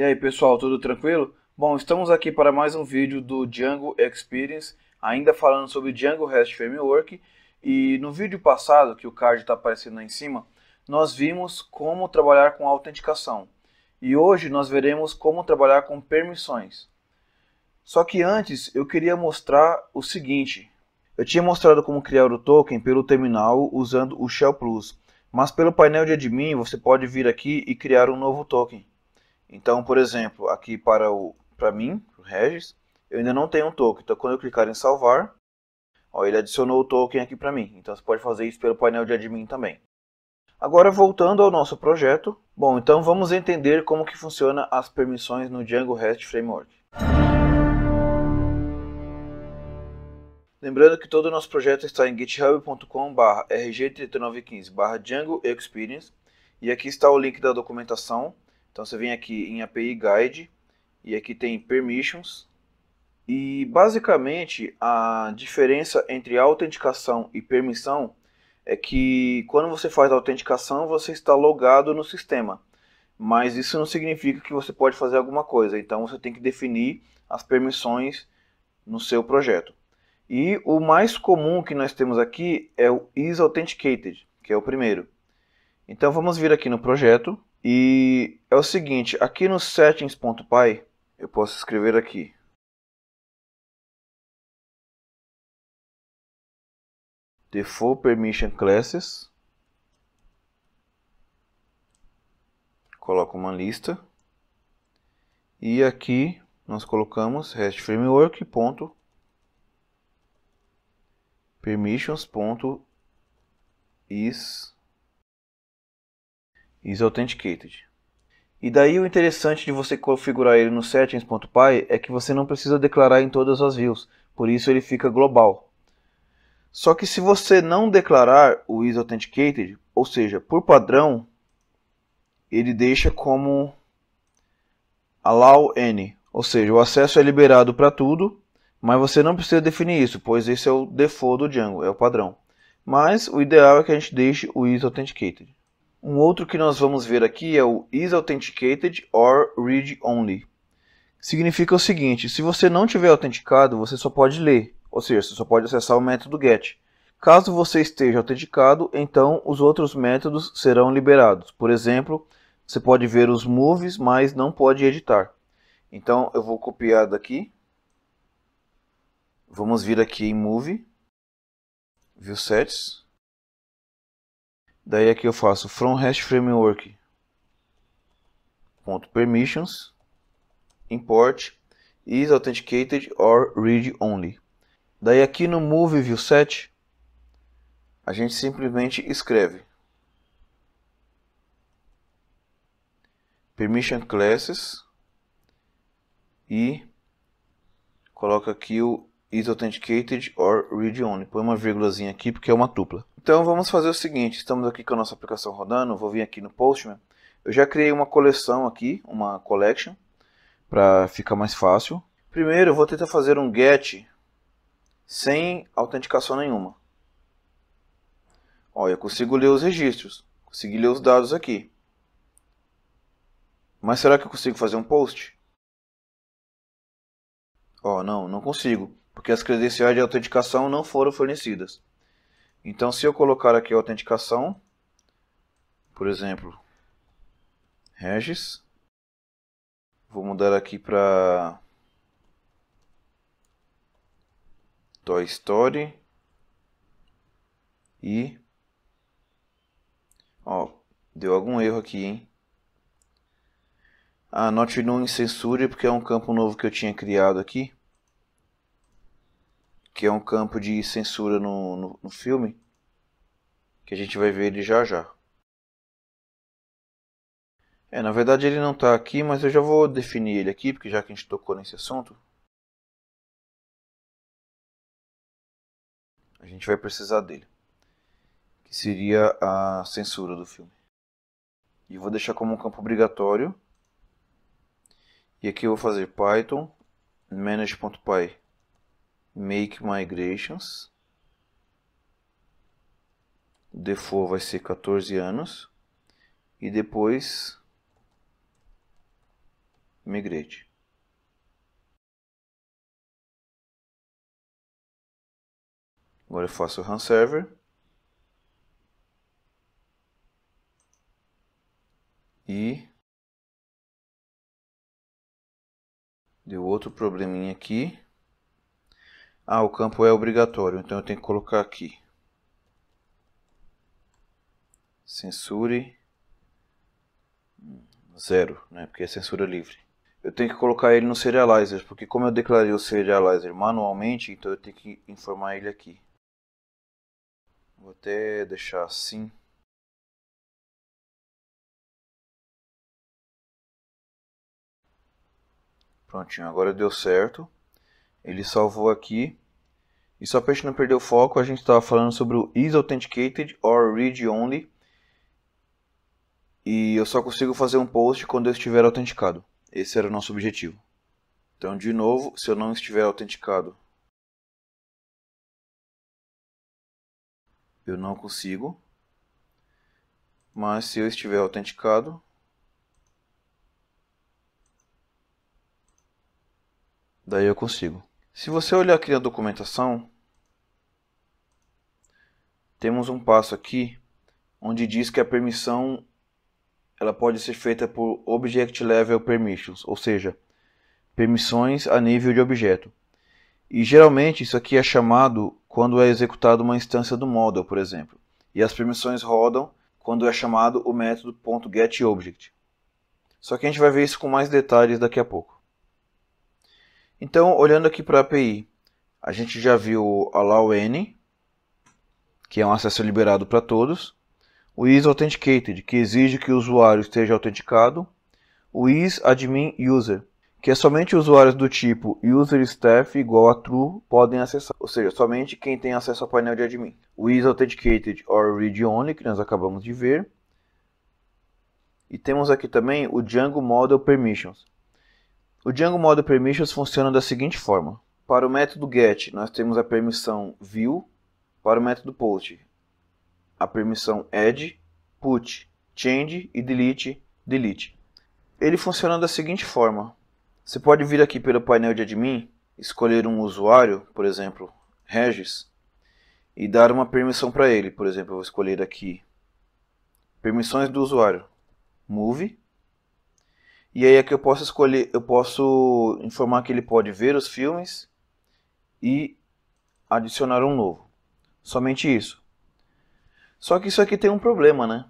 E aí pessoal, tudo tranquilo? Bom, estamos aqui para mais um vídeo do Django Experience, ainda falando sobre Django REST Framework. E no vídeo passado, que o card está aparecendo aí em cima, nós vimos como trabalhar com autenticação. E hoje nós veremos como trabalhar com permissões. Só que antes eu queria mostrar o seguinte. Eu tinha mostrado como criar o token pelo terminal usando o Shell Plus. Mas pelo painel de admin você pode vir aqui e criar um novo token. Então, por exemplo, aqui para, o, para mim, o Regis, eu ainda não tenho um token. Então, quando eu clicar em salvar, ó, ele adicionou o token aqui para mim. Então, você pode fazer isso pelo painel de admin também. Agora, voltando ao nosso projeto. Bom, então vamos entender como que funciona as permissões no Django REST Framework. Lembrando que todo o nosso projeto está em github.com.br rg3915 Django Experience e aqui está o link da documentação então você vem aqui em API Guide e aqui tem Permissions. E basicamente a diferença entre autenticação e permissão é que quando você faz a autenticação você está logado no sistema. Mas isso não significa que você pode fazer alguma coisa. Então você tem que definir as permissões no seu projeto. E o mais comum que nós temos aqui é o isAuthenticated, que é o primeiro. Então vamos vir aqui no projeto e é o seguinte, aqui no settings.py, eu posso escrever aqui. Default Permission Classes. Coloco uma lista. E aqui nós colocamos REST Framework. Ponto. Is authenticated. E daí o interessante de você configurar ele no settings.py é que você não precisa declarar em todas as views, por isso ele fica global. Só que se você não declarar o is authenticated, ou seja, por padrão, ele deixa como allow any, ou seja, o acesso é liberado para tudo, mas você não precisa definir isso, pois esse é o default do Django, é o padrão. Mas o ideal é que a gente deixe o is authenticated. Um outro que nós vamos ver aqui é o is authenticated or read only. Significa o seguinte, se você não tiver autenticado, você só pode ler, ou seja, você só pode acessar o método get. Caso você esteja autenticado, então os outros métodos serão liberados. Por exemplo, você pode ver os moves, mas não pode editar. Então eu vou copiar daqui. Vamos vir aqui em Move, View Sets. Daí aqui eu faço from REST framework ponto permissions import is authenticated or read only. Daí aqui no move view set a gente simplesmente escreve permission classes e coloca aqui o is authenticated or read only. Põe uma vírgulazinha aqui porque é uma tupla. Então vamos fazer o seguinte, estamos aqui com a nossa aplicação rodando, vou vir aqui no Postman. Eu já criei uma coleção aqui, uma collection, para ficar mais fácil. Primeiro eu vou tentar fazer um get sem autenticação nenhuma. Olha, eu consigo ler os registros, consegui ler os dados aqui. Mas será que eu consigo fazer um post? Oh, não, não consigo porque as credenciais de autenticação não foram fornecidas. Então, se eu colocar aqui a autenticação, por exemplo, Regis, vou mudar aqui para Toy Story e ó, deu algum erro aqui, hein? Ah, not known censure porque é um campo novo que eu tinha criado aqui que é um campo de censura no, no, no filme, que a gente vai ver ele já já. É, na verdade ele não está aqui, mas eu já vou definir ele aqui, porque já que a gente tocou nesse assunto, a gente vai precisar dele, que seria a censura do filme. E vou deixar como um campo obrigatório. E aqui eu vou fazer python manage.py make migrations. Default vai ser 14 anos. E depois migrate. Agora eu faço run server. E deu outro probleminha aqui. Ah, o campo é obrigatório, então eu tenho que colocar aqui. Censure zero, né? Porque é censura livre. Eu tenho que colocar ele no serializer, porque como eu declarei o serializer manualmente, então eu tenho que informar ele aqui. Vou até deixar assim. Prontinho, agora deu certo. Ele salvou aqui. E só para a gente não perder o foco, a gente estava falando sobre o is authenticated or read only. E eu só consigo fazer um post quando eu estiver autenticado. Esse era o nosso objetivo. Então, de novo, se eu não estiver autenticado, eu não consigo. Mas se eu estiver autenticado, daí eu consigo. Se você olhar aqui na documentação, temos um passo aqui onde diz que a permissão ela pode ser feita por Object Level Permissions, ou seja, permissões a nível de objeto. E geralmente isso aqui é chamado quando é executada uma instância do model, por exemplo. E as permissões rodam quando é chamado o método .getObject. Só que a gente vai ver isso com mais detalhes daqui a pouco. Então, olhando aqui para a API, a gente já viu o AllowN, que é um acesso liberado para todos, o isAuthenticated, que exige que o usuário esteja autenticado, o isAdminUser, que é somente usuários do tipo userStaff igual a true podem acessar, ou seja, somente quem tem acesso ao painel de admin. O isAuthenticated or read only, que nós acabamos de ver. E temos aqui também o Django Model Permissions, o Django Model Permissions funciona da seguinte forma. Para o método get, nós temos a permissão view. Para o método post, a permissão add, put, change e delete, delete. Ele funciona da seguinte forma. Você pode vir aqui pelo painel de admin, escolher um usuário, por exemplo, Regis, e dar uma permissão para ele. Por exemplo, eu vou escolher aqui permissões do usuário, move, e aí aqui eu posso escolher, eu posso informar que ele pode ver os filmes e adicionar um novo. Somente isso. Só que isso aqui tem um problema, né?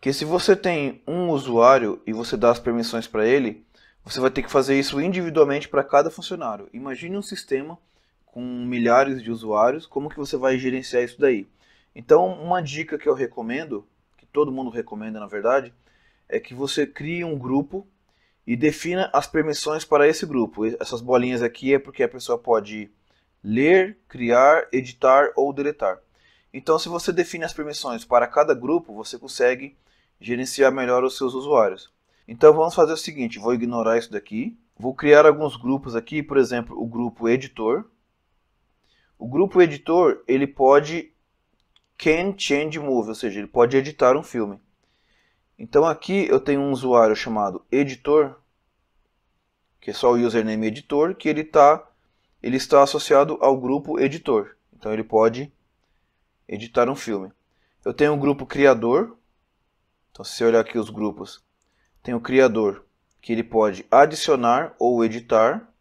Que se você tem um usuário e você dá as permissões para ele, você vai ter que fazer isso individualmente para cada funcionário. Imagine um sistema com milhares de usuários, como que você vai gerenciar isso daí? Então, uma dica que eu recomendo, que todo mundo recomenda na verdade, é que você crie um grupo e defina as permissões para esse grupo. Essas bolinhas aqui é porque a pessoa pode ler, criar, editar ou deletar. Então, se você define as permissões para cada grupo, você consegue gerenciar melhor os seus usuários. Então, vamos fazer o seguinte: vou ignorar isso daqui. Vou criar alguns grupos aqui, por exemplo, o grupo editor. O grupo editor ele pode can change move, ou seja, ele pode editar um filme. Então aqui eu tenho um usuário chamado editor, que é só o username editor, que ele, tá, ele está associado ao grupo editor. Então ele pode editar um filme. Eu tenho um grupo criador. Então se você olhar aqui os grupos, tem o criador, que ele pode adicionar ou editar.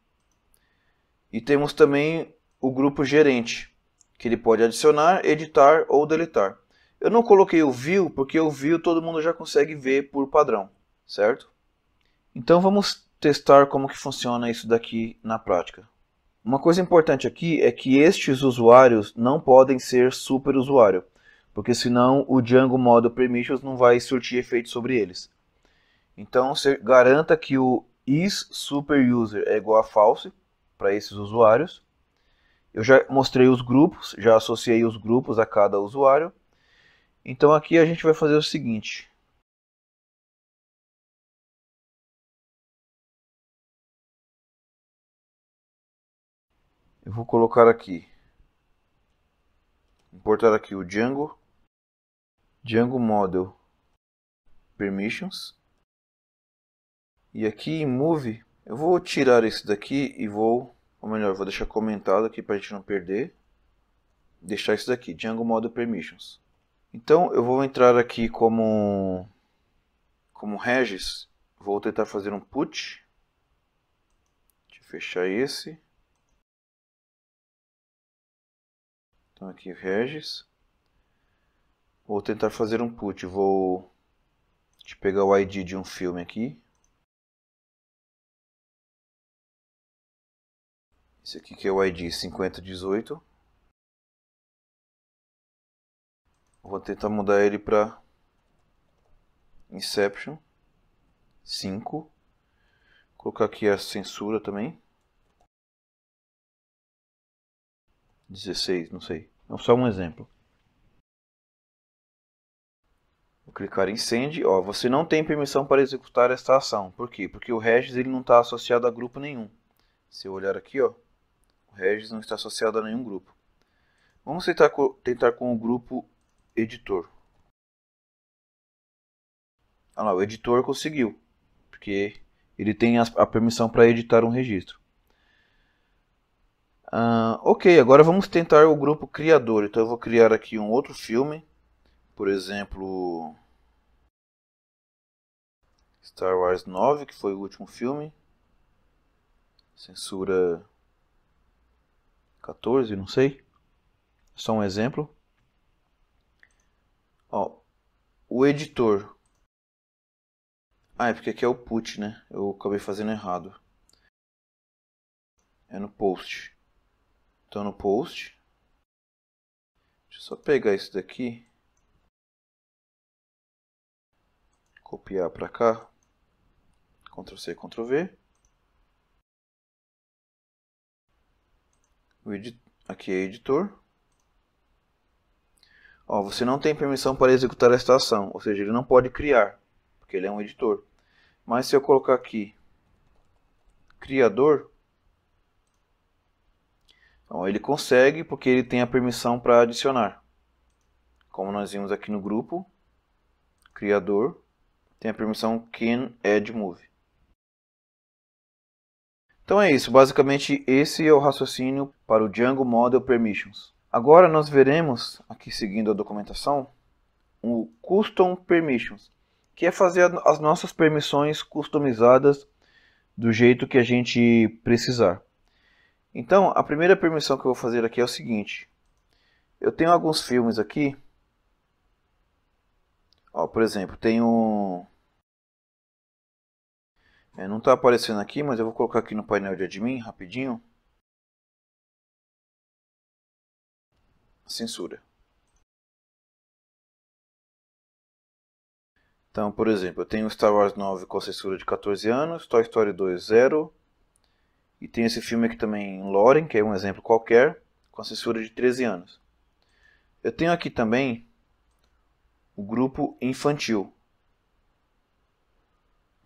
E temos também o grupo gerente, que ele pode adicionar, editar ou deletar. Eu não coloquei o view porque o view todo mundo já consegue ver por padrão, certo? Então vamos testar como que funciona isso daqui na prática. Uma coisa importante aqui é que estes usuários não podem ser super usuário, porque senão o Django Model Permissions não vai surtir efeito sobre eles. Então você garanta que o is super user é igual a false para esses usuários. Eu já mostrei os grupos, já associei os grupos a cada usuário. Então aqui a gente vai fazer o seguinte. Eu vou colocar aqui, importar aqui o Django, Django Model Permissions. E aqui em Move, eu vou tirar esse daqui e vou, ou melhor, vou deixar comentado aqui para a gente não perder. Deixar isso daqui, Django Model Permissions. Então eu vou entrar aqui como, como Regis, vou tentar fazer um put. Deixa eu fechar esse. Então aqui Regis. Vou tentar fazer um put, vou eu pegar o ID de um filme aqui. Esse aqui que é o ID 5018. Vou tentar mudar ele para Inception 5. colocar aqui a censura também. 16, não sei. É só um exemplo. Vou clicar em Send. Ó, você não tem permissão para executar esta ação. Por quê? Porque o Regis ele não está associado a grupo nenhum. Se eu olhar aqui, ó, o Regis não está associado a nenhum grupo. Vamos tentar, tentar com o grupo editor. Olha lá, o editor conseguiu, porque ele tem a, permissão para editar um registro. Uh, ok, agora vamos tentar o grupo criador. Então eu vou criar aqui um outro filme, por exemplo, Star Wars 9, que foi o último filme. Censura 14, não sei. Só um exemplo. Ó, o editor. Ah, é porque aqui é o put, né? Eu acabei fazendo errado. É no post. Então no post. Deixa eu só pegar isso daqui. Copiar para cá. Ctrl C, Ctrl V. Aqui é editor. Ó, você não tem permissão para executar esta ação, ou seja, ele não pode criar, porque ele é um editor. Mas se eu colocar aqui criador, então ele consegue porque ele tem a permissão para adicionar. Como nós vimos aqui no grupo, criador tem a permissão can add move. Então é isso, basicamente esse é o raciocínio para o Django Model Permissions. Agora nós veremos, aqui seguindo a documentação, o Custom Permissions, que é fazer as nossas permissões customizadas do jeito que a gente precisar. Então, a primeira permissão que eu vou fazer aqui é o seguinte. Eu tenho alguns filmes aqui. Ó, por exemplo, tenho... É, não está aparecendo aqui, mas eu vou colocar aqui no painel de admin rapidinho. Censura. Então, por exemplo, eu tenho Star Wars 9 com censura de 14 anos, Toy Story 2 0, e tem esse filme aqui também, Loren, que é um exemplo qualquer, com censura de 13 anos. Eu tenho aqui também o grupo infantil.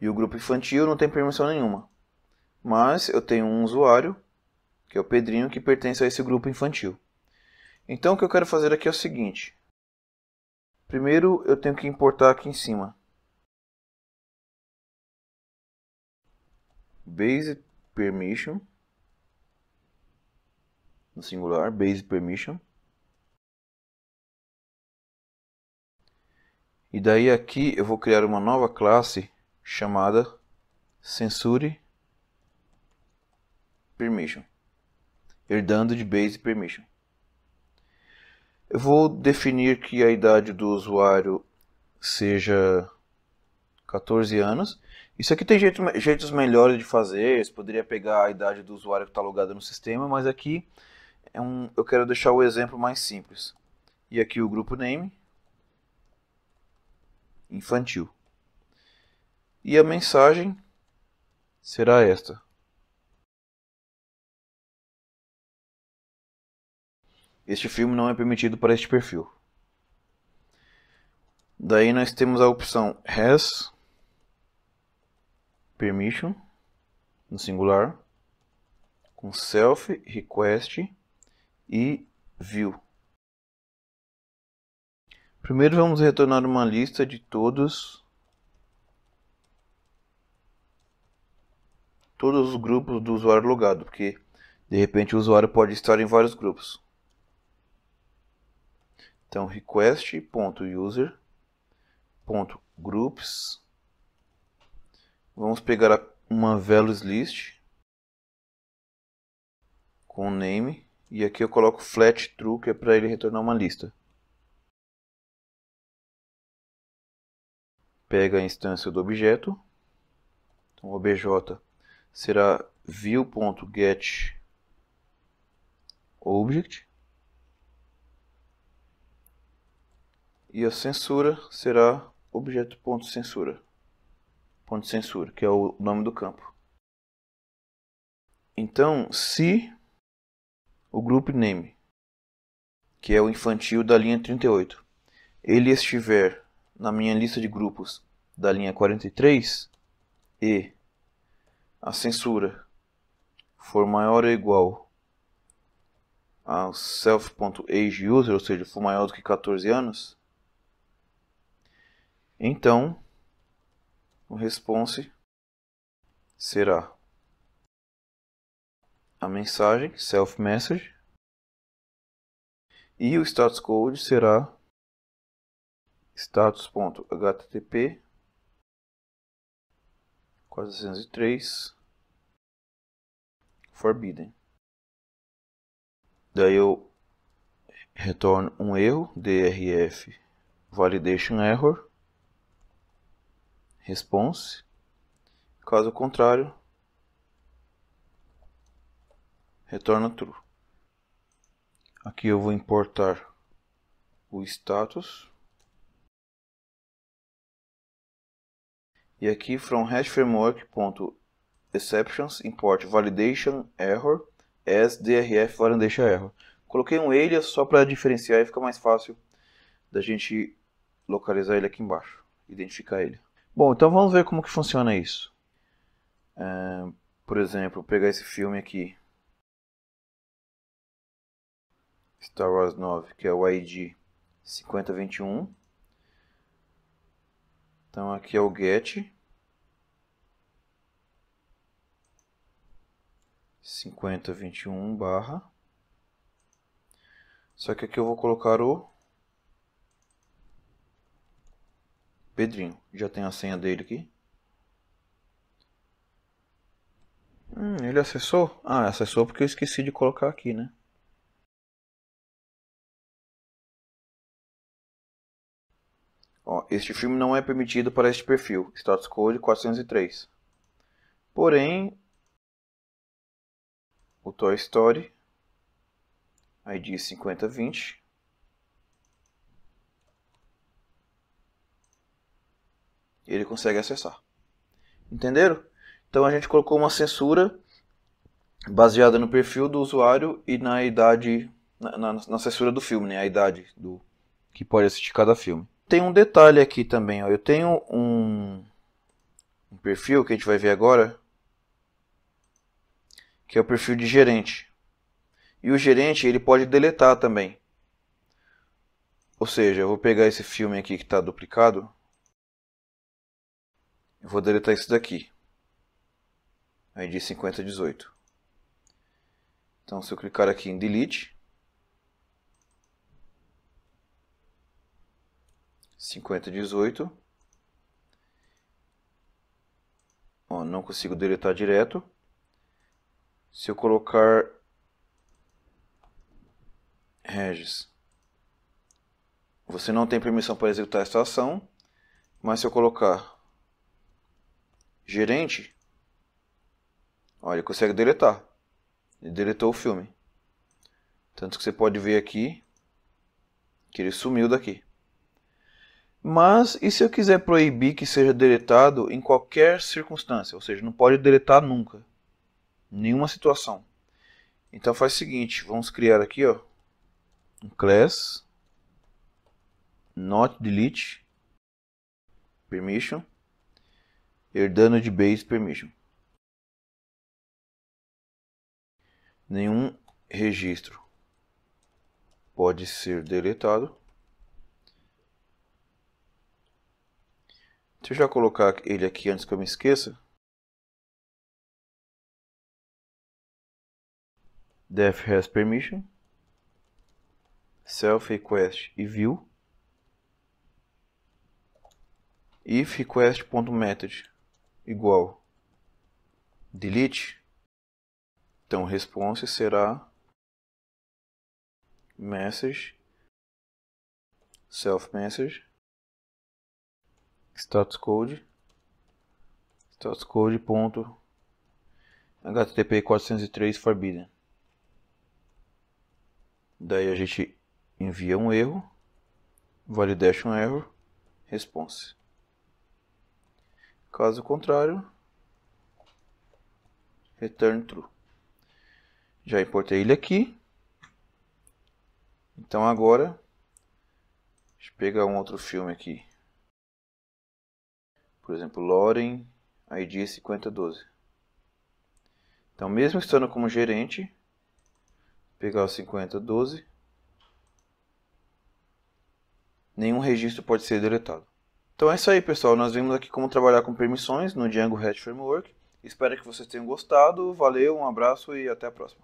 E o grupo infantil não tem permissão nenhuma. Mas eu tenho um usuário, que é o Pedrinho, que pertence a esse grupo infantil. Então o que eu quero fazer aqui é o seguinte. Primeiro eu tenho que importar aqui em cima. Base permission no singular, base permission. E daí aqui eu vou criar uma nova classe chamada censure permission, herdando de base permission. Eu vou definir que a idade do usuário seja 14 anos. Isso aqui tem jeito, jeitos melhores de fazer. Você poderia pegar a idade do usuário que está logado no sistema, mas aqui é um, eu quero deixar o exemplo mais simples. E aqui o grupo name infantil. E a mensagem será esta. Este filme não é permitido para este perfil. Daí nós temos a opção Has Permission no singular com Self Request e View. Primeiro vamos retornar uma lista de todos todos os grupos do usuário logado, porque de repente o usuário pode estar em vários grupos. Então request.user.groups Vamos pegar uma values list com name e aqui eu coloco flat true que é para ele retornar uma lista. Pega a instância do objeto. Então o obj será view.get object e a censura será objeto.censura ponto censura, que é o nome do campo. Então, se o group name, que é o infantil da linha 38, ele estiver na minha lista de grupos da linha 43 e a censura for maior ou igual ao self.ageuser, ou seja, for maior do que 14 anos, então o response será a mensagem self message e o status code será status.http 403 forbidden. Daí eu retorno um erro drf validation error response. Caso contrário, retorna true. Aqui eu vou importar o status. E aqui from hash framework.exceptions import validation error as drf validation error. Coloquei um alias só para diferenciar e fica mais fácil da gente localizar ele aqui embaixo, identificar ele. Bom, então vamos ver como que funciona isso. É, por exemplo, pegar esse filme aqui. Star Wars 9, que é o ID 5021. Então aqui é o get. 5021 barra. Só que aqui eu vou colocar o Pedrinho, já tem a senha dele aqui. Hum, ele acessou? Ah, acessou porque eu esqueci de colocar aqui, né? Ó, este filme não é permitido para este perfil, status code 403. Porém, o Toy Story, ID 5020, ele consegue acessar. Entenderam? Então a gente colocou uma censura baseada no perfil do usuário e na idade, na, na, na censura do filme, né? a idade do que pode assistir cada filme. Tem um detalhe aqui também, ó. eu tenho um, um perfil que a gente vai ver agora, que é o perfil de gerente. E o gerente ele pode deletar também. Ou seja, eu vou pegar esse filme aqui que está duplicado eu vou deletar isso daqui. ID 5018. Então, se eu clicar aqui em Delete, 5018, ó, não consigo deletar direto. Se eu colocar Regis, você não tem permissão para executar esta ação, mas se eu colocar gerente, olha, consegue deletar. Ele deletou o filme. Tanto que você pode ver aqui que ele sumiu daqui. Mas e se eu quiser proibir que seja deletado em qualquer circunstância? Ou seja, não pode deletar nunca. Nenhuma situação. Então faz o seguinte, vamos criar aqui ó, um class not delete permission herdando de base permission. Nenhum registro pode ser deletado. Deixa eu já colocar ele aqui antes que eu me esqueça. def has permission, self request e view, if request.method igual. Delete, então response será message self message status code status code ponto http 403 forbidden. Daí a gente envia um erro validation error response caso contrário return true já importei ele aqui então agora Deixa eu pegar um outro filme aqui. Por exemplo, Loren ID 5012. Então, mesmo estando como gerente, pegar o 5012, nenhum registro pode ser deletado. Então é isso aí, pessoal. Nós vimos aqui como trabalhar com permissões no Django Hatch Framework. Espero que vocês tenham gostado. Valeu, um abraço e até a próxima.